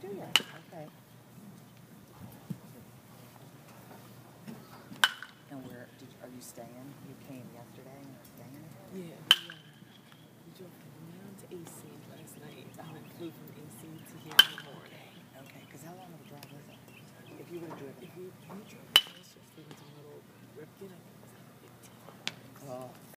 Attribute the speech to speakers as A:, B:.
A: Do you? Okay. And where, did, are you staying? You came yesterday and you're staying? Yeah,
B: we, uh, drove down to AC last night I flew from AC to here in the morning.
A: Okay, because how long of a drive is it? If you would have driven. If
B: drove.